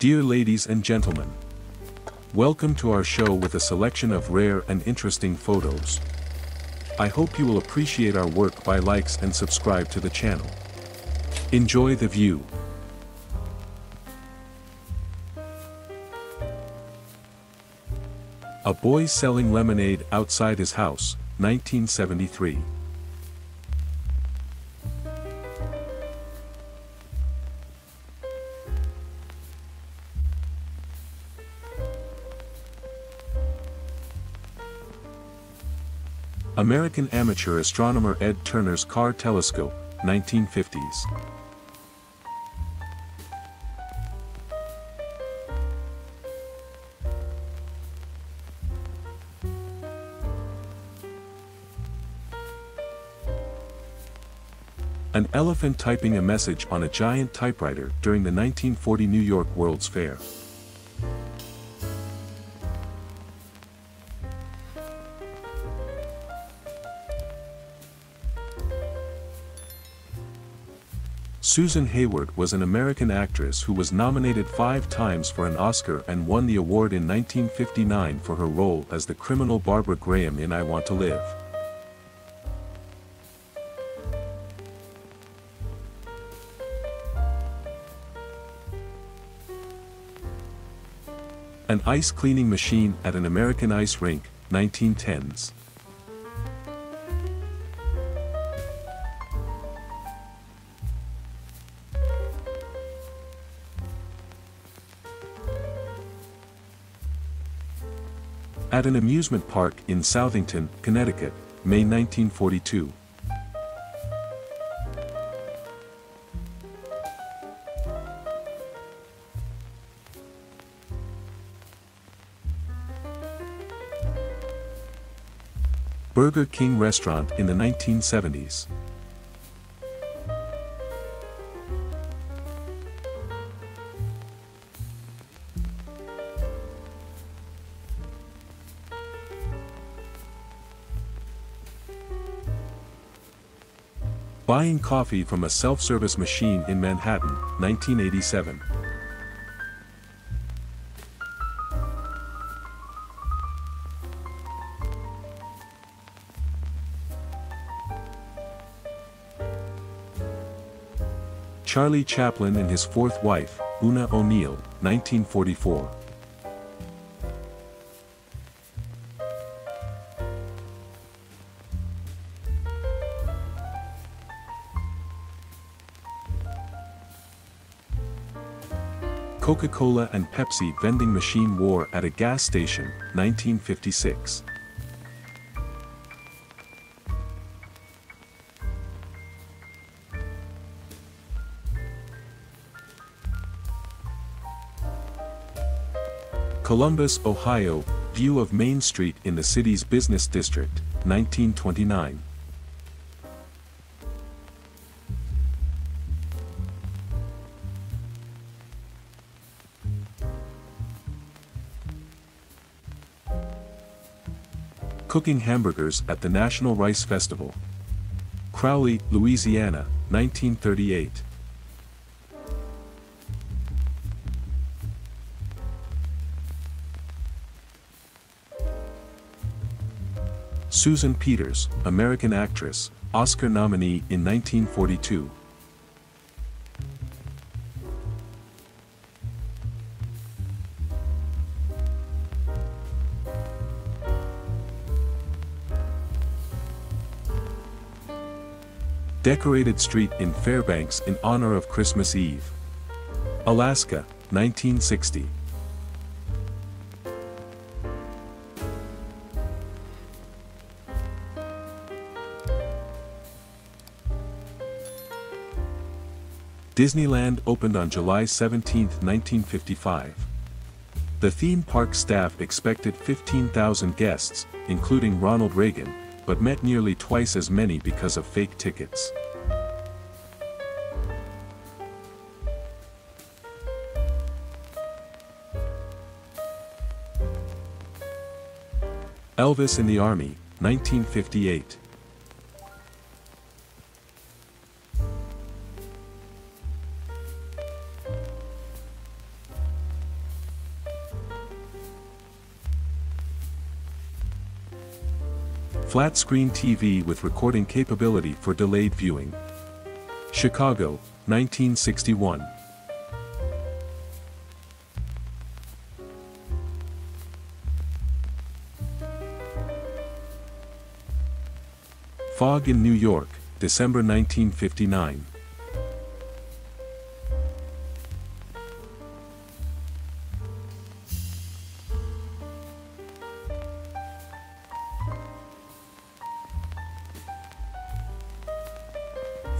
Dear ladies and gentlemen, welcome to our show with a selection of rare and interesting photos. I hope you will appreciate our work by likes and subscribe to the channel. Enjoy the view. A boy selling lemonade outside his house, 1973. American amateur astronomer Ed Turner's Car Telescope, 1950s. An elephant typing a message on a giant typewriter during the 1940 New York World's Fair. Susan Hayward was an American actress who was nominated five times for an Oscar and won the award in 1959 for her role as the criminal Barbara Graham in I Want to Live. An ice cleaning machine at an American ice rink, 1910s. At an amusement park in Southington, Connecticut, May 1942. Burger King restaurant in the 1970s. Buying coffee from a self-service machine in Manhattan, 1987. Charlie Chaplin and his fourth wife, Oona O'Neill, 1944. Coca-Cola and Pepsi vending machine war at a gas station, 1956. Columbus, Ohio, view of Main Street in the city's business district, 1929. Cooking hamburgers at the National Rice Festival. Crowley, Louisiana, 1938. Susan Peters, American actress, Oscar nominee in 1942. Decorated street in Fairbanks in honor of Christmas Eve. Alaska, 1960. Disneyland opened on July 17, 1955. The theme park staff expected 15,000 guests, including Ronald Reagan, but met nearly twice as many because of fake tickets. Elvis in the Army, 1958. Flat screen TV with recording capability for delayed viewing. Chicago, 1961. Fog in New York, December 1959.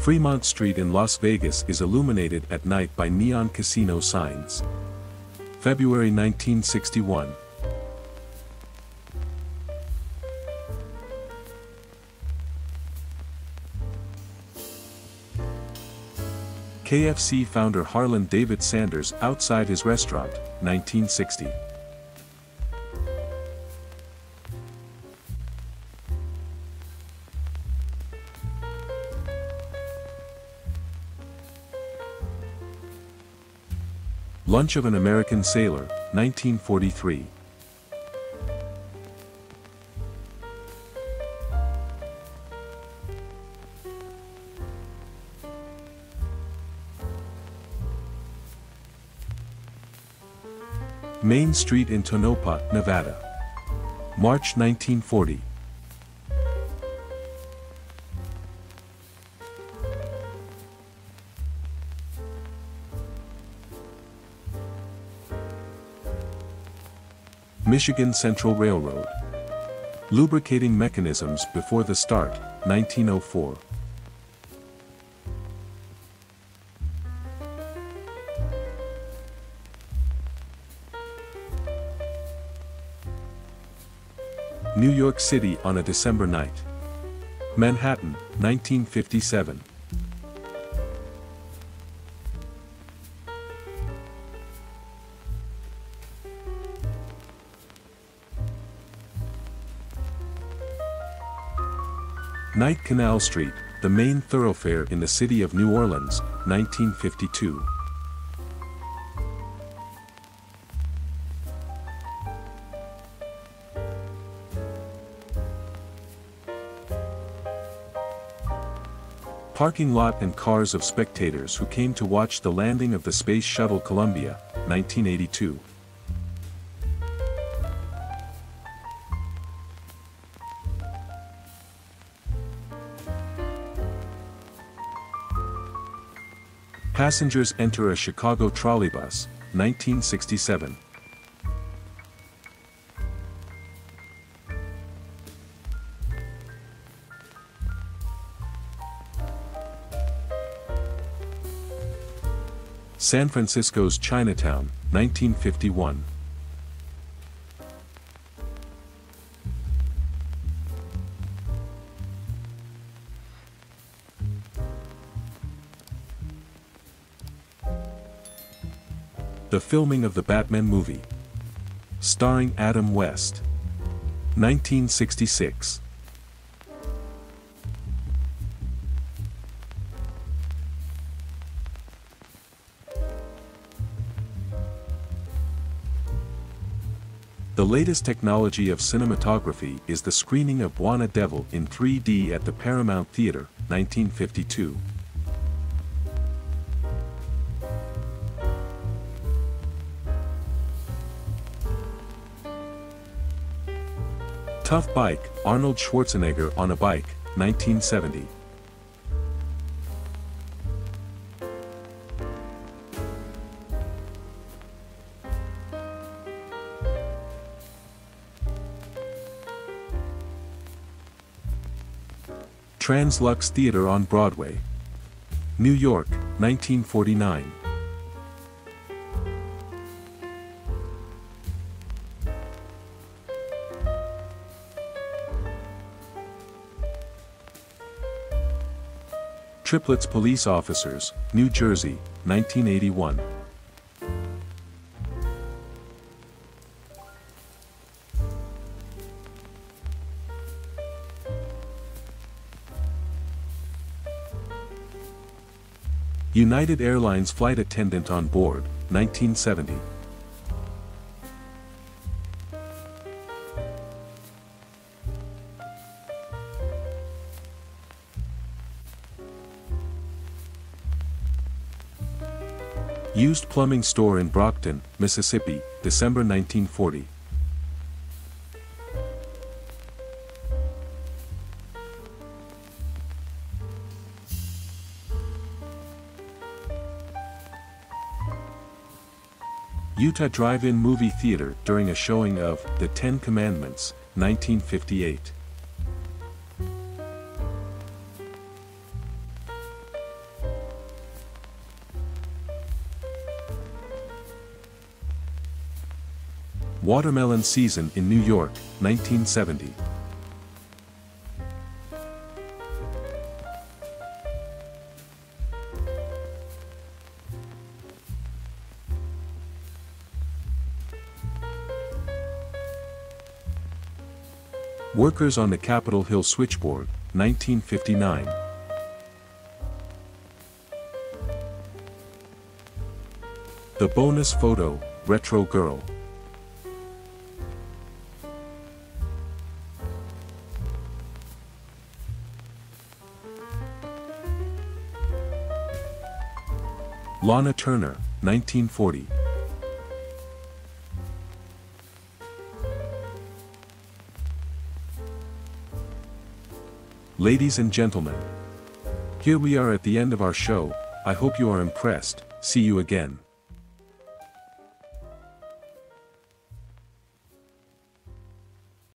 Fremont Street in Las Vegas is illuminated at night by neon casino signs. February 1961. KFC founder Harlan David Sanders outside his restaurant, 1960. Lunch of an American Sailor, 1943. Main Street in Tonopah, Nevada. March 1940. Michigan Central Railroad. Lubricating mechanisms before the start, 1904. New York City on a December night. Manhattan, 1957. Night Canal Street, the main thoroughfare in the city of New Orleans, 1952. Parking lot and cars of spectators who came to watch the landing of the Space Shuttle Columbia, 1982. Passengers enter a Chicago trolleybus, 1967. San Francisco's Chinatown, 1951. The filming of the Batman movie. Starring Adam West. 1966. The latest technology of cinematography is the screening of Bwana Devil in 3D at the Paramount Theater, 1952. Tough Bike, Arnold Schwarzenegger on a Bike, 1970. Trans-Lux Theater on Broadway. New York, 1949. Triplets Police Officers, New Jersey, 1981. United Airlines flight attendant on board, 1970. Used plumbing store in Brockton, Mississippi, December 1940. Utah Drive-In Movie Theater during a showing of The Ten Commandments, 1958. Watermelon Season in New York, 1970. Workers on the Capitol Hill Switchboard, 1959. The bonus photo, Retro Girl. Lana Turner, 1940. Ladies and gentlemen. Here we are at the end of our show, I hope you are impressed, see you again.